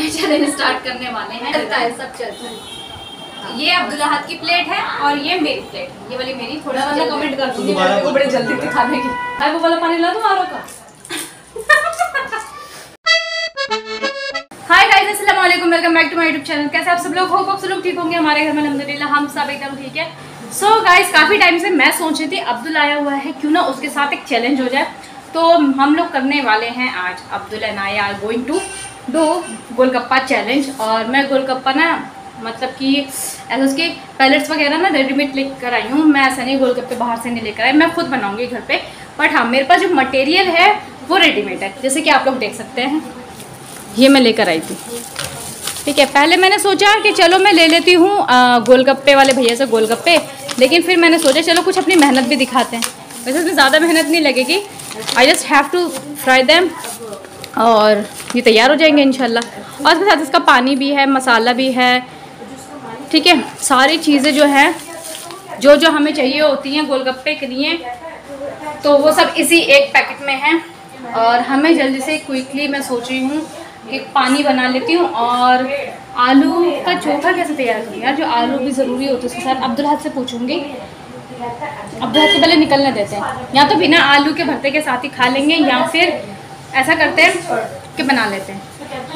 नया challenge start करने वाले हैं। चलता है सब चलता है। ये अब्दुल्ला हाथ की प्लेट है और ये मेरी प्लेट ये वाली मेरी थोड़ा सा कमेंट कर दूँगी मेरे को बड़े जल्दी थी खाने की भाई वो वाला पानी ला दूँ आरो का। हाय गाइस अस्सलाम वालेकुम welcome back to my YouTube channel कैसे आप सब लोग? होप आप सब लोग ठीक होंगे। हमारे घर में अल्हम्दुलिल्लाह हम सब एकदम ठीक है। सो so गाइस काफ़ी टाइम से मैं सोच रही थी अब्दुल आया हुआ है क्यों ना उसके साथ एक चैलेंज हो जाए। तो हम लोग करने वाले हैं आज Abdul and I are going to do golgappa challenge और मैं गोलगप्पा ना मतलब कि ऐसा उसके पैलेट्स वगैरह ना रेडीमेड लेकर आई हूँ। मैं ऐसा नहीं गोलगप्पे बाहर से नहीं लेकर आई, मैं खुद बनाऊँगी घर पे। बट हाँ मेरे पास जो मटेरियल है, वो रेडीमेड है, जैसे कि आप लोग देख सकते हैं। ये मैं लेकर आई थी। ठीक है, पहले मैंने सोचा कि चलो मैं ले लेती हूँ गोलगप्पे वाले भैया से गोलगप्पे। लेकिन फिर मैंने सोचा, चलो कुछ अपनी मेहनत भी दिखाते हैं। वैसे इसमें ज़्यादा मेहनत नहीं लगेगी। I just have to fry them और ये तैयार हो जाएँगे इंशाल्लाह। और उसके साथ इसका पानी भी है, मसाला भी है। ठीक है? सारी चीज़ें जो हैं, जो जो हमें चाहिए होती हैं गोलगप्पे के लिए तो वो सब इसी एक पैकेट में है। और हमें जल्दी से क्विकली मैं सोच रही हूँ कि पानी बना लेती हूँ। और आलू का चोखा कैसे तैयार करूँ? यार, जो आलू भी ज़रूरी होते हैं, उसके साथ अब्दुल हाथ से पूछूँगी। अब्दुल हाथ को पहले निकलने देते हैं। या तो बिना आलू के भरते के साथ ही खा लेंगे, या फिर ऐसा करते हैं कि बना लेते हैं।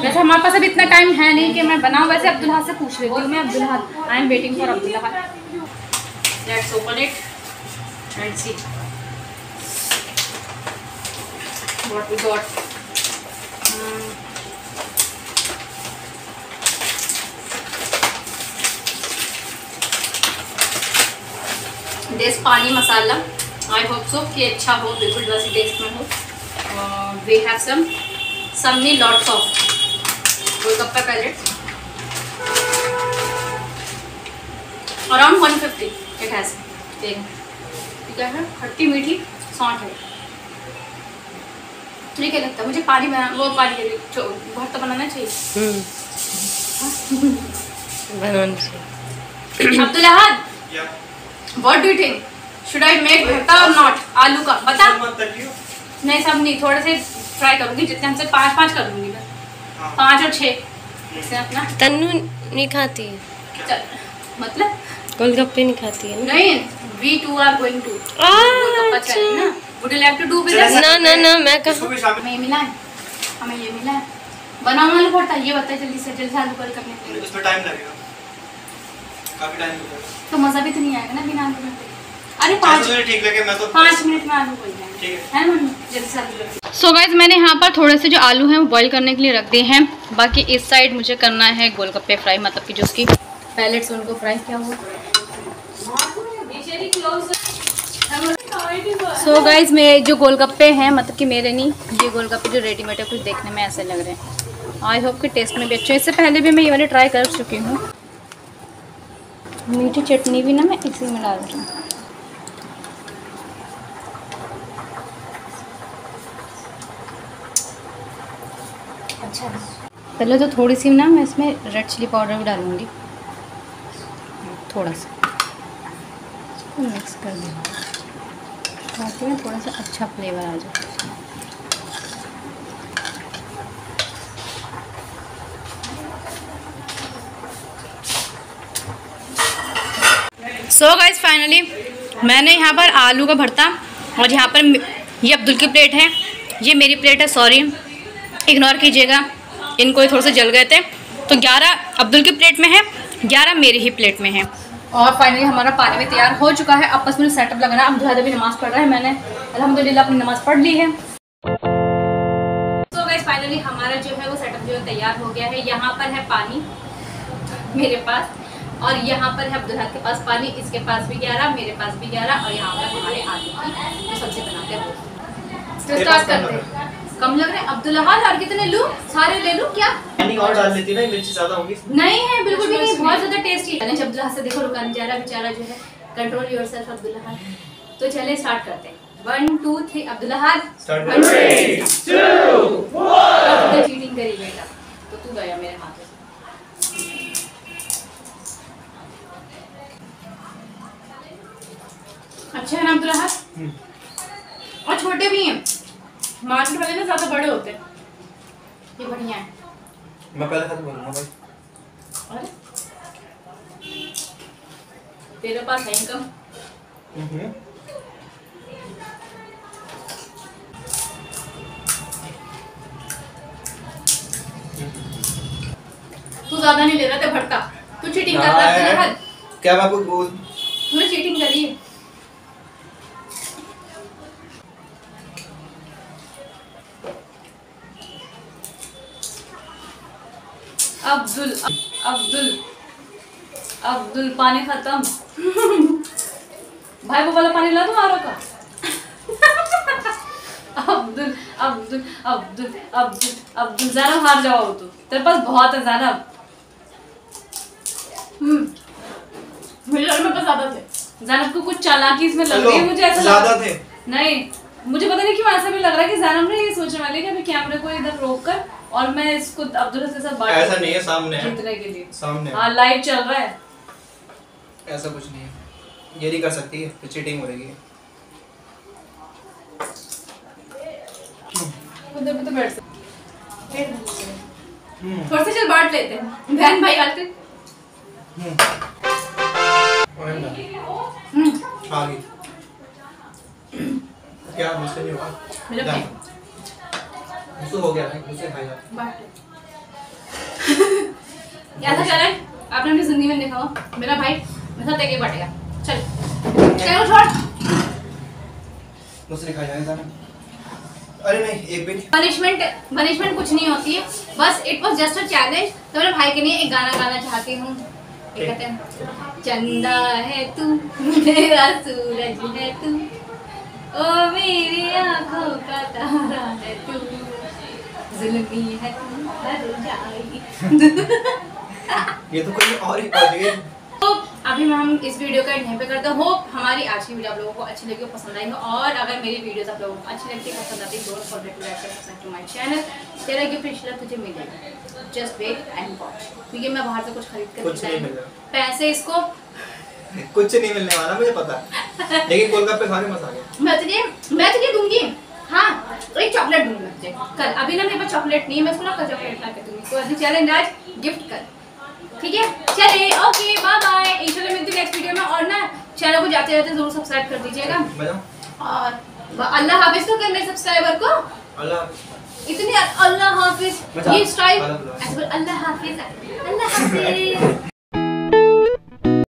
वैसे हमारे पास अभी इतना टाइम है नहीं कि मैं बनाऊँ। वैसे अब्दुल हाथ से पूछ लेती हूँ। मैं अब्दुल हाथ I am waiting for Abdul हाथ। Let's open it and see what we got. Um, this पानी मसाला आई होप सो कि अच्छा हो बिल्कुल वैसे टेस्ट में हो। We have some some knee lots of golgappa pellets around one fifty it has ठीक है खट्टी मीठी सौंठ है। ठीक है लगता है मुझे पानी बना वो पानी भरता बनाना चाहिए। बनाना चाहिए। Abdul Ahad what do you think should I make bharta और नॉट आलू का बता। नहीं सब नहीं थोड़े से ट्राई करूँगी जितने हमसे पाँच पाँच कर दूँगी मैं। पाँच और छः अपना। तन्नू नहीं खाती है। मतलब? गोलगप्पे नहीं खाती है। नहीं we two are going to अच्छा। ना। Would you like to do with ना ना ना मैं कहा हमें मिला है। हमें ये मिला है। बनाओ आलू भरता ये बताइए जल्दी से जल्दी से आलू भर करने के लिए। उसमें टाइम लगेगा। काफ़ी टाइम लगेगा। तो मज़ा भी तो नहीं आएगा ना बिना आलू भरते अरे पाँच ठीक लगे मैं तो पाँच मिनट में आलू बन जाएँगे। है। है से आलू रख सो गाइज़ मैंने यहाँ पर थोड़े से जो आलू हैं वो बॉईल करने के लिए रख दिए हैं। बाकी इस साइड मुझे करना है गोलगप्पे फ्राई मतलब कि जो उसकी पैलेट्स उनको फ्राई किया हुआ। सो so गाइज़ मेरे जो गोलगप्पे हैं मतलब कि मेरे नहीं ये गोलगप्पे जो रेडीमेड है कुछ देखने में ऐसे लग रहे हैं। आई होप कि टेस्ट में भी अच्छे इससे पहले भी मैं ये वाले ट्राई कर चुकी हूँ। मीठी चटनी भी ना मैं इसी में डाल रही हूँ। अच्छा। पहले तो थोड़ी सी ना मैं इसमें रेड चिली पाउडर भी डालूँगी। थोड़ा सा। मिक्स कर ताकि ना थोड़ा सा अच्छा फ्लेवर आ जाए। सो गाइज़ फाइनली मैंने यहाँ पर आलू का भरता और यहाँ पर ये अब्दुल की प्लेट है। ये मेरी प्लेट है सॉरी इग्नोर कीजिएगा। इनको ये थोड़े से जल गए थे। तो 11 अब्दुल की प्लेट में है 11 मेरी ही प्लेट में है। और फाइनली हमारा पानी भी तैयार हो चुका है। आपस में सेटअप लगाना। अब जो अभी नमाज़ पढ़ रहा है मैंने। अल्हम्दुलिल्लाह अपनी नमाज़ पढ़ ली है। फाइनली हमारा जो है वो सेटअप जो है तैयार हो गया है। यहाँ पर है पानी मेरे पास। और यहाँ पर है अब्दुल्ला के पास पानी इसके पास भी ग्यारह मेरे पास भी ग्यारह। और यहाँ पर हमारे आलू की जो सब्ज़ी बनाते हैं तो स्टार्ट करते हैं। कम लग रहे हैं। अब्दुल्ला और कितने लूँ? सारे ले लूँ क्या? और डाल लेती ना मिर्ची ज़्यादा होगी। नहीं है बिल्कुल भी नहीं बहुत ज़्यादा टेस्टी है जब अब्दुल्ला से देखो रुकान जा रहा बेचारा जो है कंट्रोल योर सेल्फ अब्दुल्ला तो चले स्टार्ट करते हैं। One two three Start cheating करी। बेटा। तो तू गया मेरे हाथ से। अच्छा है ना अब्दुल्ला हाथ और छोटे भी हैं। मार्केट वाले ना ज़्यादा बड़े होते हैं। ये बढ़िया है। मैं पहले खत्म करूँगा भाई। अरे। तेरे पास है इनकम हम्म। तू ज़्यादा नहीं ले रहा था भटका तू चीटिंग कर रहा है क्या मैं आपको बोल तूने चीटिंग करी है। अब्दुल अब्दुल अब्दुल पानी खत्म। भाई वो वाला पानी ला दूँ आरो का? अब्दुल अब्दुल अब्दुल अब्दुल अब्दुल जैनब हार जाओ तू। तेरे पास बहुत है जैनब हम्म। मेरे पास ज़्यादा थे। जैनब को कुछ चालाकी इसमें लग रही है मुझे ऐसा लग ज़्यादा थे। नहीं मुझे पता नहीं क्यों ऐसा भी लग रहा है कि जैनब ने ये सोचने वाली है कि अभी कैमरे को इधर रोक कर और मैं इसको अब्दुल के साथ बात ऐसा नहीं है सामने जीतने के लिए। सामने है। लाइव चल रहा है। ऐसा कुछ नहीं है। ये नहीं कर सकती है तो चीटिंग हो रही है उधर भी तो बैठ सकते हम्म। थोड़ा सा चल बांट लेते हैं। बहन भाई आते। हम्म। हम्म। क्या मुझसे नहीं हुआ मुझसे हो गया भाई मुझसे खाई जा बांट ले ऐसा आपने अपनी ज़िंदगी में देखा हो मेरा भाई मेरे साथ एक ही बांटेगा चल। चलो छोड़। मुझसे नहीं खाई जाएगा अरे नहीं एक भी पनिशमेंट पनिशमेंट कुछ नहीं होती है। बस it was just a challenge तो मेरे भाई के लिए एक गाना गाना चाहती हूँ। हैं चंदा है तू मेरा सूरज है तू। ओ मेरी आँखों का तारा है तू। है तू ये तो कोई और ही दिए तो अभी हम इस वीडियो का यहीं पे करते हैं। होप हमारी आज की वीडियो आप लोगों को अच्छी लगी हो पसंद आई। हो और अगर मेरी वीडियोस आप लोगों को अच्छी लगती है पसंद आती है don't forget to like subscribe to my channel तेरा गिफ्ट इंशाल्लाह तुझे मिलेगा। जस्ट वेट एंड वॉच क्योंकि मैं बाहर से कुछ खरीद कर कुछ नहीं मिल। पैसे इसको? कुछ नहीं मिलने वाला मुझे पता। है लेकिन खाने मज़ा मैं तुझे मैं तुझे दूँगी। हाँ एक चॉकलेट दूँगी मैं कल अभी ना मेरे पास चॉकलेट नहीं है मैं उसको ना कल चॉकलेट ला के दूँगी। तो अभी चैलेंज आज गिफ्ट कर ठीक है? चलिए ओके बाय बाय इंशाल्लाह मिलती हूँ नेक्स्ट वीडियो में। और ना चैनल को जाते जाते ज़रूर सब्सक्राइब कर दीजिएगा। और अल्लाह हाफिज तो कर मेरे सब्सक्राइबर को। अल्लाह इतनी अल्लाह हाफिज। ये स्टाइल अल्लाह हाफिज अल्लाह हाफिज।